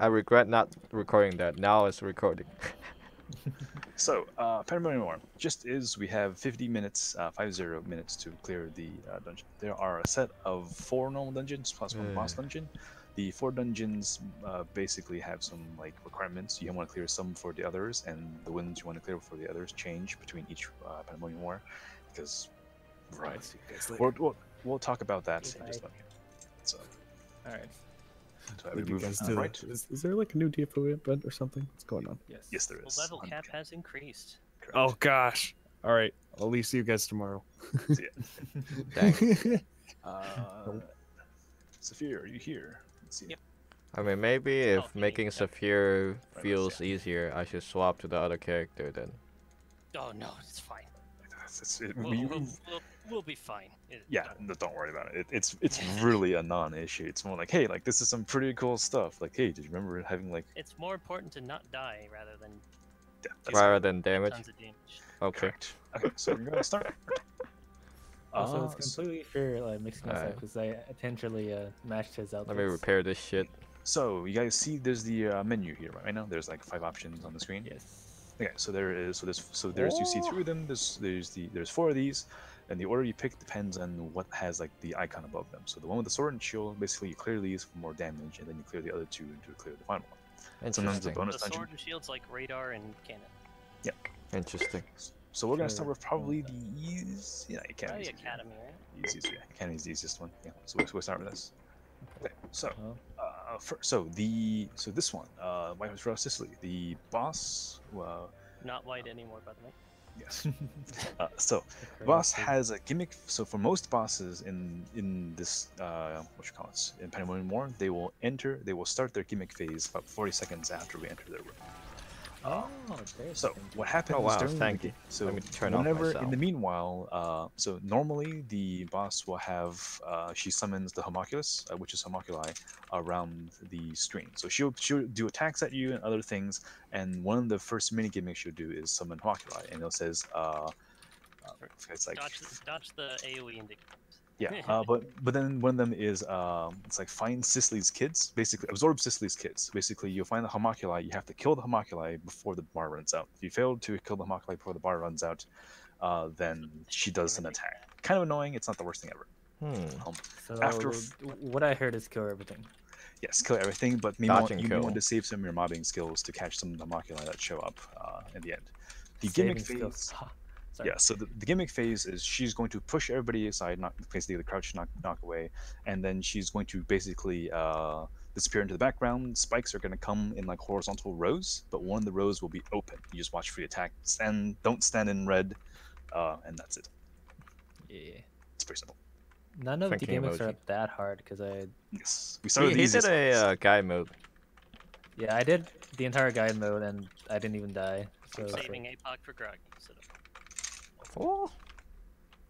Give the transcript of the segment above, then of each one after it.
I regret not recording that. Now it's recording. So, uh, Pandemonium War. Just is we have 50 minutes, uh, 50 minutes to clear the uh, dungeon. There are a set of four normal dungeons plus one boss Mm. dungeon. The four dungeons uh, basically have some like requirements. You want to clear some for the others, and the ones you want to clear for the others change between each uh, Pandemonium War, because right. See you guys We'll, we'll, we'll talk about that in just a minute. So, All right. So I Leave would you move guys on. to right. Is, is there like a new DFO event or something? What's going on? Yes. Yes, there The level cap has increased. correct. Oh gosh. All right. I'll leave see you guys tomorrow. See Dang. Uh, Sophia, are you here? Let's see. Yep. I mean, maybe if Oh, making yeah. Saphir Right, feels yeah. easier, I should swap to the other character then. Oh no, it's fine. It's- it's- it- We'll, we- we'll, we'll, we'll be fine. It- yeah, don't- no, don't worry about it. it. It's it's really a non-issue. It's more like, hey, like this is some pretty cool stuff. Like, hey, did you remember having like It's more important to not die rather than yeah, Rather than damage. tons of damage. Okay. correct. Okay, so we're gonna start. Also, Uh, it's completely fair like mixing us up because I intentionally uh, matched his outfits. Let me repair this shit. so you guys see, there's the uh, menu here right now. There's like five options on the screen. Yes. Okay, so there is so there's so there's you see through them. There's there's the there's four of these, and the order you pick depends on what has like the icon above them. So the one with the sword and shield, basically you clear these for more damage, and then you clear the other two to clear the final one. And sometimes the Interesting. bonus The dungeon. sword and shields like radar and cannon. Interesting. So we're gonna start with probably the easy. Yeah, you can't. Probably Academy, right? Easiest, yeah. Academy's the easiest one. Yeah. So we'll, we'll start with this. Okay. So, Well, uh, for, so the so this one, uh, White House Royal Sicily, the boss. Uh, Not white anymore, by the way. Yes. uh, so the boss has a gimmick. So for most bosses in in this uh, what you call it in Pandemonium War, they will enter. They will start their gimmick phase about 40 seconds after we enter their room. Oh, there's So what happens Oh, wow, during thank the, you. So Let me turn off whenever in the meanwhile, uh, so normally the boss will have uh, she summons the homunculus, uh, which is homunculi, around the screen. So she'll she'll do attacks at you and other things. And one of the first mini gimmicks she'll do is summon homunculi, and it says, uh, uh, it's like Dodge, the, dodge the AoE indicators. Yeah, uh, but but then one of them is um, it's like find Sicily's kids, basically absorb Sicily's kids. Basically, you'll find the homunculi. You have to kill the homunculi before the bar runs out. If you fail to kill the homunculi before the bar runs out, uh, then she does an attack. Kind of annoying. It's not the worst thing ever. Hmm. Um, So after what I heard is kill everything. yes, kill everything, but maybe Dodge and you may want to save some of your mobbing skills to catch some of the homunculi that show up uh, in the end. The gimmick Saving skills. phase. Ha, Sorry. Yeah, so the, the gimmick phase is she's going to push everybody aside, knock, basically the crouch knock, knock away, and then she's going to basically uh, disappear into the background. Spikes are going to come in like horizontal rows, but one of the rows will be open. You just watch for the attack. Stand, don't stand in red, uh, and that's it. Yeah. It's pretty simple. None of the Thinking gimmicks are that hard because I Yes, we He, started he these. did a uh, guide mode. yeah I did the entire guide mode and I didn't even die. So it's like, Saving APOC for Grog. So Oh,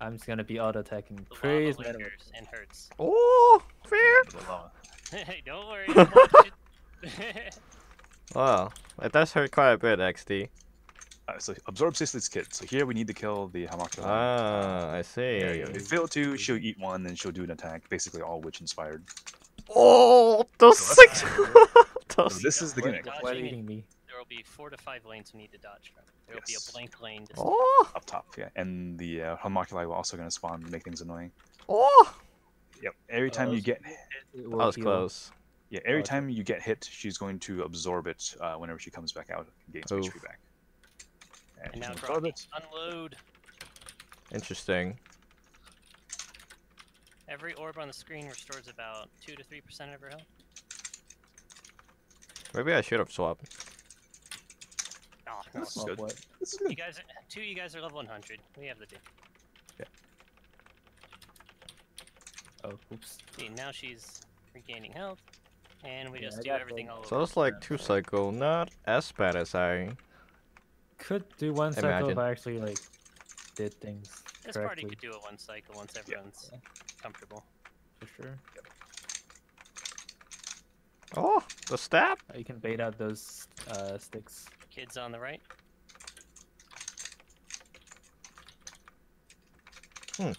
I'm just gonna be auto attacking. the Praise lava lingers and hurts. oh, fear. hey, don't worry. don't it. Wow, it does hurt quite a bit, XD. Uh, so absorb Sicily's kit. So here we need to kill the homunculi. Ah, I see. There you go. If you fail to, she'll eat one, and she'll do an attack. Basically, all witch inspired. Oh, those So six. So this is the gimmick. Why are you eating me? There will be four to five lanes you need to dodge from. There will Yes. be a blank lane. To Oh, up top, yeah. And the uh, homunculi will also going to spawn and make things annoying. oh. Yep. Every time you so get It That was heal. close. yeah, every okay. time you get hit, she's going to absorb it uh, whenever she comes back out and gains Oof. HP back. And, and now gonna absorb it. unload. Interesting. Every orb on the screen restores about two to three percent of her health. Maybe I should have swapped. Oh, no. This is good. what? This is You good. guys, two of you guys are level 100. We have the two. Oh, oops. See, now she's regaining health, and we Yeah, just I do got everything the- all over. So it's like two cycle, not as bad as I. Could do one cycle if I actually like did things This party could do it one cycle once everyone's comfortable. for sure. Oh, the stab. Uh, You can bait out those uh, sticks. Kids on the right. Hmm.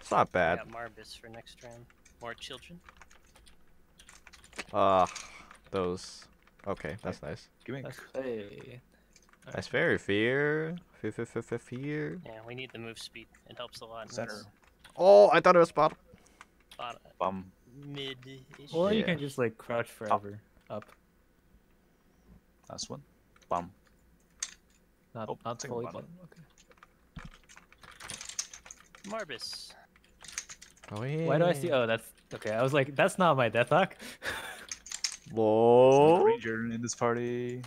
It's not We bad. got Marbus for next round. More children. Ah, those. Okay, that's nice. Gimmick. Let's play. That's very fear. Fear, fear, fear, fear, fear. Yeah, we need the move speed. It helps a lot. in Center. Oh, I thought it was bottom. bot- Bum. mid-ish. Or you can just like crouch forever. Up. Last one. Bum. Not Oh, not second fully bottom. bottom. Okay. Marbus. Oh yeah. Why do I see? Oh, that's okay. I was like, that's not my death hook. Whoa. Ranger in this party.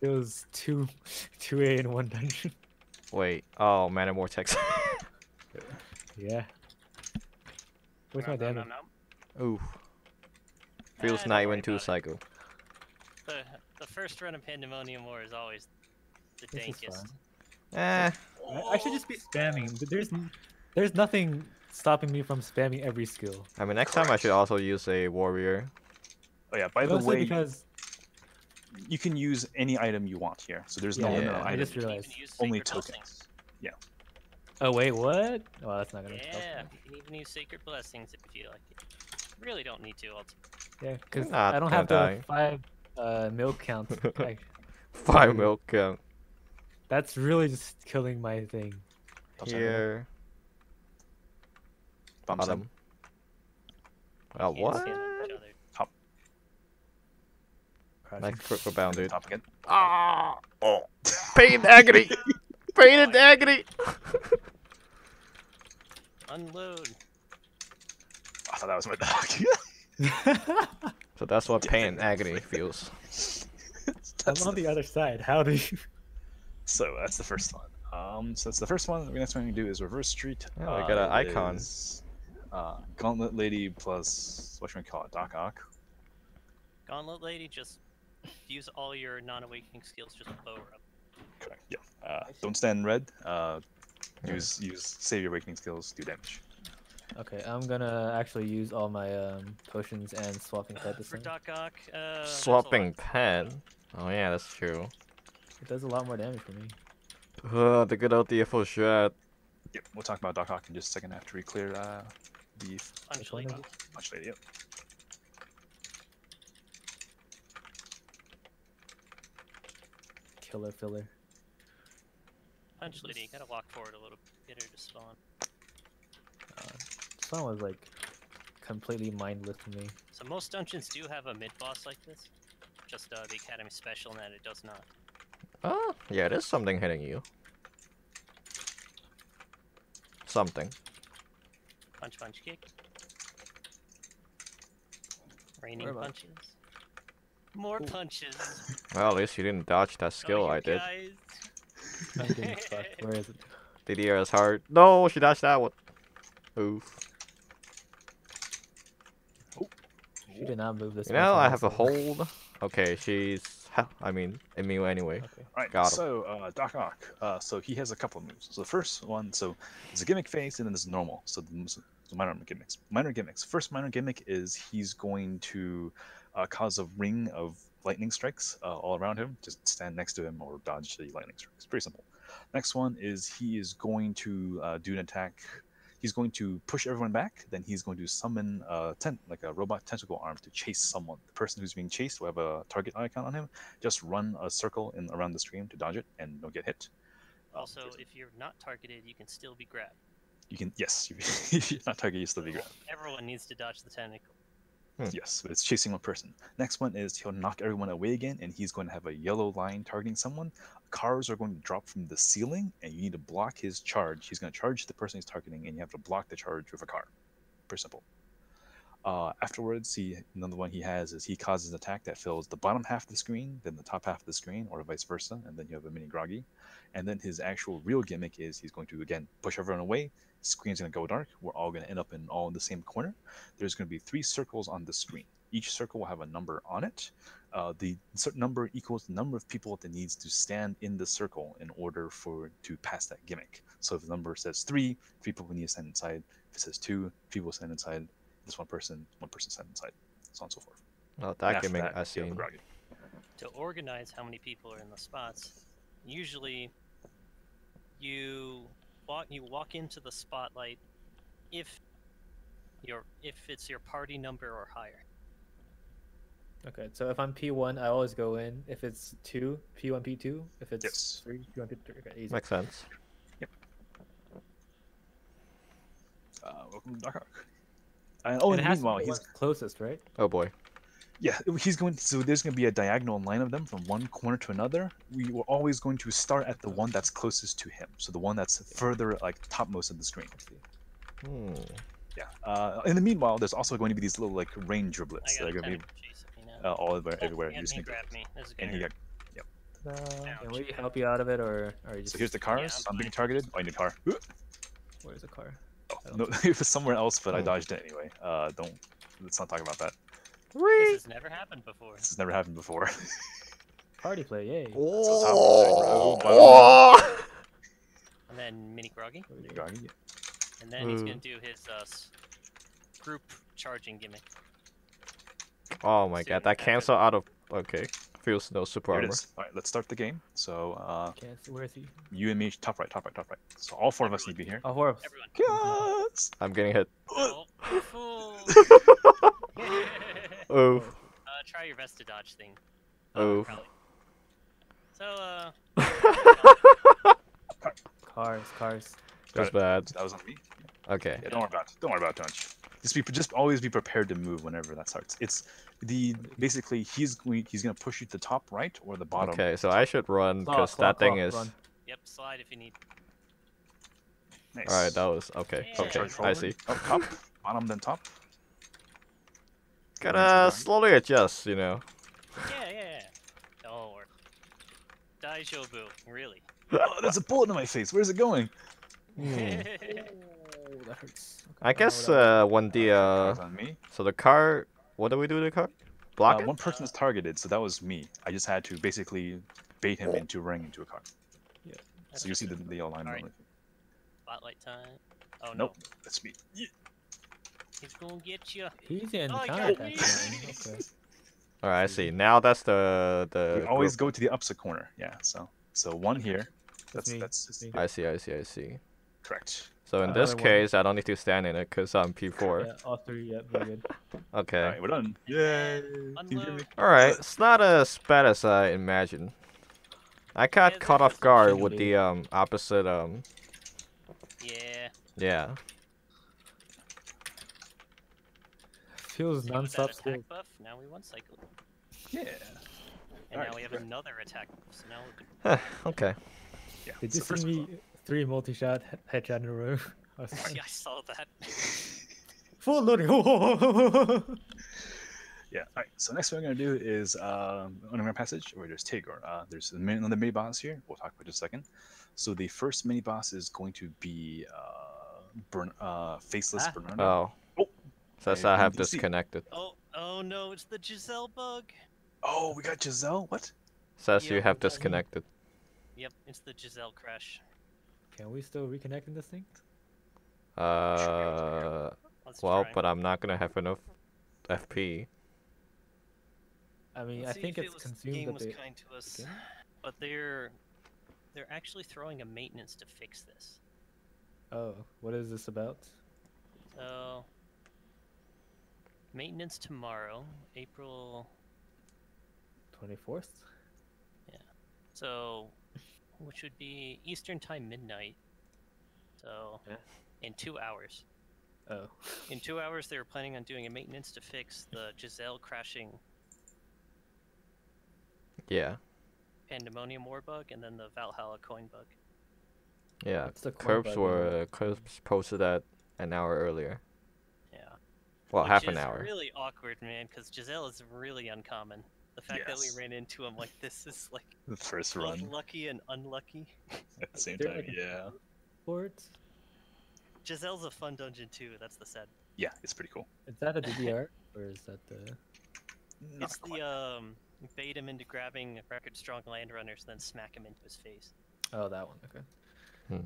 It was two, two A in one dungeon. Wait. Oh, Mana Vortex. Yeah. Where's my No, no, no, damage? no. Ooh. Feels not even two about cycle. The the first run of Pandemonium War is always the This is dankest. Eh. I, I should just be spamming, but there's there's nothing stopping me from spamming every skill. I mean, next time I should also use a warrior. Oh yeah. By the Mostly way, because you can use any item you want here, so there's no Yeah, limit yeah, on I just realized. Only tokens. Blessings. oh wait, what? Well, that's not gonna. help Yeah, me. you can even use Sacred Blessings if you feel like it. Really don't need to. Ultimately. Yeah, because I don't gonna have the die. five uh, milk count. I, Five milk count that's really just killing my thing. Here. Bum Bottom. center. Oh, what? stand each other. Crouching. Like critical bound, dude. Top again. Ah! Oh. Pain and agony! Pain and agony! Unload. I thought that was my dog. So that's what pain and agony feels. I'm on the other side. How do you? So that's the first one. Um, so that's the first one. The next one we do is reverse street. Oh, we got an icon. is, Uh, Gauntlet Lady plus what should we call it? Doc Ock. Gauntlet Lady, just use all your non-awakening skills. Just blow her up. Correct. Yeah. Uh, don't stand red. Uh, use use save your awakening skills. Do damage. Okay, I'm gonna actually use all my um, potions and swapping pet this For time. Doc Ock, uh, there's a lot- Swapping pen. Oh yeah, that's true. It does a lot more damage for me. Uh, the good old DFO shot. Yep. We'll talk about Doc Ock in just a second after we clear uh, the Punch Lady. is it? Punch Lady. Yep. Killer filler. Punch Lady, you gotta walk forward a little, get her to spawn. This one was like completely mindless to me. So most dungeons do have a mid boss like this. Just uh, the Academy special, and that it does not. Oh, yeah, there's something hitting you. Something. Punch, punch, kick. Raining Where am I? punches. More punches. Well, at least you didn't dodge that skill oh, you I did. Guys. I'm getting stuck. Where is it? DDR is hard. No, she dodged that one. Oof. She did not move this. You know, I have a hold. Okay, she's. ha- I mean, immune anyway. Okay. All right. Got him. So uh, Doc Ock. Uh, so he has a couple of moves. So the first one, so there's a gimmick phase and then there's normal. So the so minor gimmicks. Minor gimmicks. First minor gimmick is he's going to uh, cause a ring of lightning strikes uh, all around him. Just stand next to him or dodge the lightning strikes. Pretty simple. Next one is he is going to uh, do an attack. He's going to push everyone back. Then he's going to summon a tent, like a robot tentacle arm, to chase someone. The person who's being chased will have a target icon on him. Just run a circle in around the stream to dodge it and don't get hit. Um, Also, if you're not targeted, you can still be grabbed. you can yes, you, if you're not targeted, you still be grabbed. Everyone needs to dodge the tentacle. Hmm. Yes, but it's chasing one person. Next one is he'll knock everyone away again, and he's going to have a yellow line targeting someone. Cars are going to drop from the ceiling, and you need to block his charge. He's going to charge the person he's targeting, and you have to block the charge with a car. Pretty simple. Uh, afterwards, he another one he has is he causes an attack that fills the bottom half of the screen, then the top half of the screen, or vice versa, and then you have a mini groggy. And then his actual real gimmick is he's going to again push everyone away. Screen's going to go dark. We're all going to end up in all in the same corner there's going to be three circles on the screen. Each circle will have a number on it. Uh, the number equals the number of people that needs to stand in the circle in order for to pass that gimmick. So if the number says three, three people need to stand inside. If it says two, people stand inside. This one person, one person stand inside. So on and so forth. And that after gimmick that, I you have the seen. groggy. To organize how many people are in the spots, usually you walk you walk into the spotlight if Your if it's your party number or higher. Okay, so if I'm P1, I always go in. If it's 2, P1, P2. If it's Yes. 3, P1, P3. Okay, easy. Makes sense. Uh, welcome to Dark Ark. And, oh, And and it has to be meanwhile, he's one closest, right? Oh boy. yeah, he's going. So there's going to be a diagonal line of them from one corner to another. We were always going to start at the one that's closest to him, so the one that's further like topmost of the screen. Hmm. Yeah. Uh, in the meanwhile, there's also going to be these little like rain driblets I that got are a going to be tentacle chasing me now. uh, all over Oh, everywhere. yeah, You just he need to- grabbed me. That's a good and he hit. got. Can we help you out of it, or are you just? So here's the cars. I'm I'm being targeted. Oh, I need a car. Where's the car? Oh, I no, it was somewhere else, but I Hmm. dodged it anyway. Uh, don't. Let's not talk about that. This has never happened before. This has never happened before. Party play, yay. Oh. Oh. And then mini groggy. Groggy, And then he's gonna do his uh, group charging gimmick. Oh my Soon god, that cancel out of. Okay. Feels no super Here armor. is. All right, let's start the game. So, uh, Can't see, where is he? you and me, top right, top right, top right. So all four of us need to be here. Oh, four of us. Everyone. Yes. I'm getting hit. Oh. Oh. uh, try your best to dodge thing. Oh. probably. So, uh, Cars, cars. That's bad. That was on me. Okay. Yeah, don't worry about it. Don't worry about it too much. Just be, just always be prepared to move whenever that starts. It's the basically he's going he's gonna push you to the top right or the bottom. Okay, so I should run Claw, because claw, that thing claw, is. run. yep, slide if you need. Nice. Alright, that was. Okay. Yeah. Okay. I see. Up top, bottom, then top. Gotta slowly adjust, you know. Yeah, yeah, yeah. Don't worry. Daijobu, really. Oh, there's a bullet in my face. Where's it going? Hmm. Oh, that hurts. Okay, I guess what I- uh, when the uh, on me. so the car, what do we do to the car? Block Uh, it. one person is targeted, so that was me. I just had to basically bait him into running into a car. Yeah. So you see the, the yellow line. Alright. on. Spotlight time. Oh Nope, no, that's me. Yeah. he's gonna get you. He's in Oh, counter yeah. attack now. Okay. All right, I see. Now that's the the. We always group. go to the opposite corner. Yeah. So so one here. That's me, that's that's me. I see. I see. I see. correct. So in Uh, this other one. case, I don't need to stand in it because I'm P4. Yeah, all three. Yeah, very good. Okay. All right, we're done. Yay! All right. It's not as bad as I imagined. I got Yeah, caught off guard with the um opposite um Yeah. yeah. Feels See, non-stop attack buff, now we one cycle. Yeah. And Alright, now we have great. another attack buff, so now we can okay. Yeah. Did so you first see of me all- three multi-shot headshot in a row? I was Yeah, I saw that. Full loading. Yeah. All right. So next what we're gonna do is um, underground passage, where there's Tagor. Uh, there's another mini boss here. We'll talk about in a second. So the first mini boss is going to be uh, Bern- uh, faceless Ah. Bernardo. Oh. Oh. Says I I have disconnected. Oh, oh no, it's the Giselle bug. Oh, we got Giselle. What? Says you have disconnected. Yep, it's the Giselle crash. Can we still reconnect in this thing? Uh. Let's Well, try. but I'm not gonna have enough FP. I mean, Let's I think it's it was, consumed game was the. kind to us, game? but they're they're actually throwing a maintenance to fix this. Oh, what is this about? So maintenance tomorrow, April. Twenty fourth. Yeah. So, which would be Eastern time midnight. So, Yeah. in two hours. Oh. In two hours, they were planning on doing a maintenance to fix the Giselle crashing Yeah. Pandemonium war bug and then the Valhalla coin bug. Yeah. What's the Curbs were? Curbs posted that an hour earlier. Yeah. Well, Which half an is hour. Really awkward, man, because Giselle is really uncommon. The fact that we ran into him like this is like The first run unlucky and unlucky. at the same time. like Yeah. Port? Giselle's a fun dungeon too. That's the sad. Yeah, it's pretty cool. Is that a DDR or is that the? Not it's quite. the um bait him into grabbing record strong land runners, then smack him into his face. Oh, that one. Okay. Hmm.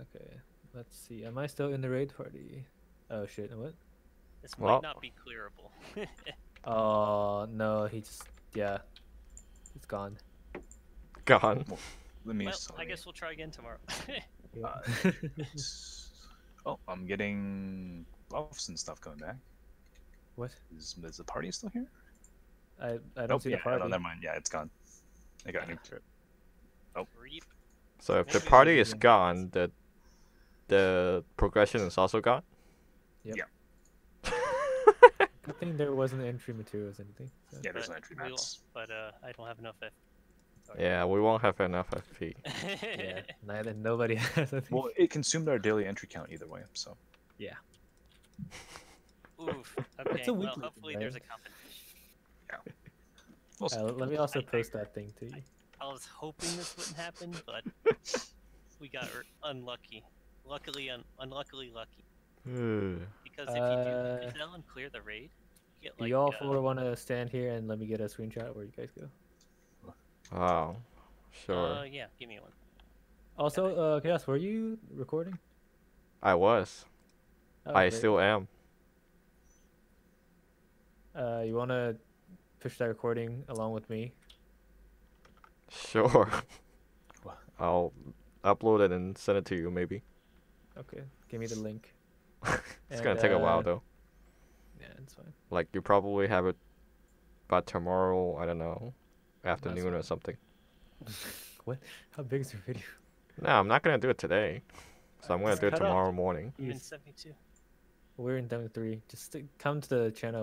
Okay. Let's see. Am I still in the raid party? Oh shit! What? This Well- might not be clearable. Oh no, he just yeah, he's gone. Gone. Let me. well, I guess we'll try again tomorrow. Yeah. Uh, oh, I'm getting buffs and stuff coming back. What? Is, is the party still here? I I don't Nope, see yeah, the party. No, never mind. Yeah, it's gone. I got a new trip. Reap. So if the party is gone, the the progression is also gone. Good thing there wasn't entry materials or anything. so- Yeah, there's no entry we Will, but uh, I don't have enough. F- Yeah, we won't have enough FP. Yeah, neither nobody has. I think. Well, it consumed our daily entry count either way, so. Yeah. Oof. Okay. a well, weekly thing, hopefully there's a right? competition. We'll. Uh, let me also post that thing to you. I was hoping this wouldn't happen, but we got unlucky. Luckily, un- unluckily lucky. Because if you do, Uh, if Ellen clear the raid, you get Do like. you all uh, four want to stand here and let me get a screenshot where you guys go? wow. Sure. Uh, yeah, give me one. Also, uh, Chaos, were you recording? I was. Oh, I great. still am. Uh, you want to push that recording along with me? Sure. I'll upload it and send it to you maybe. Okay, give me the link. It's gonna And, take a while uh, though. Yeah, it's fine. Like you probably have it by tomorrow, I don't know, afternoon or something. What? How big is your video? No, I'm not gonna do it today. So I'm gonna Just do it cut off. tomorrow morning. I'm in 72. We're in Demo 3. Just come to the channel